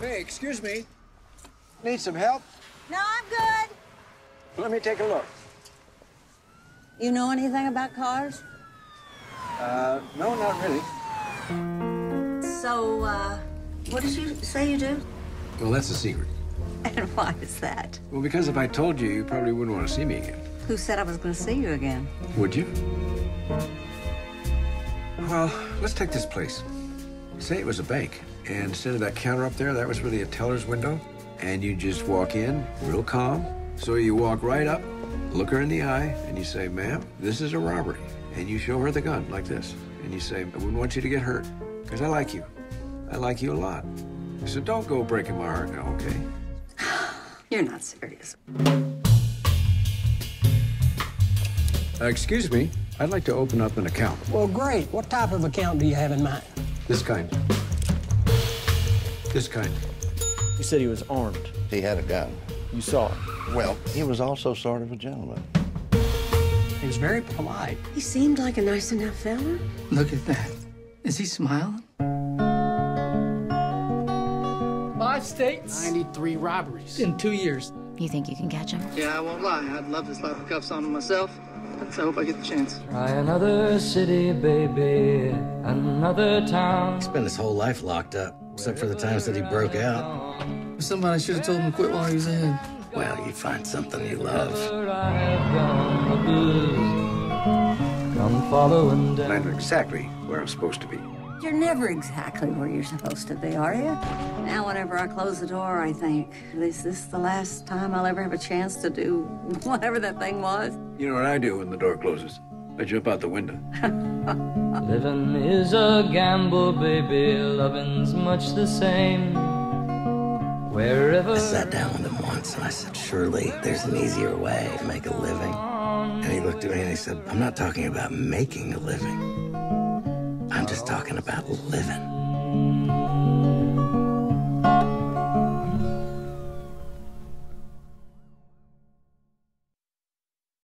Hey, excuse me. Need some help? No, I'm good. Let me take a look. You know anything about cars? Uh, no, not really. So, uh, what did you say you do? Well, that's a secret. And why is that? Well, because if I told you, you probably wouldn't want to see me again. Who said I was going to see you again? Would you? Well, let's take this place. Say it was a bank, and instead of that counter up there, that was really a teller's window, and you just walk in, real calm. So you walk right up, look her in the eye, and you say, ma'am, this is a robbery. And you show her the gun like this, and you say, I wouldn't want you to get hurt, because I like you. I like you a lot. So don't go breaking my heart now, okay? You're not serious. Uh, excuse me, I'd like to open up an account. Well, great. What type of account do you have in mind? This kind. This kind. You said he was armed. He had a gun. You saw him. Well, he was also sort of a gentleman. He was very polite. He seemed like a nice enough fella. Look at that. Is he smiling? Five states, 93 robberies in two years. You think you can catch him? Yeah, I won't lie. I'd love to slap the cuffs on him myself. But I hope I get the chance. Try another city, baby, another town. He spent his whole life locked up, except for the times that he broke out. Somebody should have told him to quit while he was in. Well, you find something you love. Come following I know exactly where I'm supposed to be. You're never exactly where you're supposed to be, are you? Now, whenever I close the door, I think, is this is the last time I'll ever have a chance to do whatever that thing was? You know what I do when the door closes? I jump out the window. Living is a gamble, baby. Loving's much the same. Wherever. I sat down with him once and I said, Surely there's an easier way to make a living. And he looked at me and he said, I'm not talking about making a living. I'm just talking about living.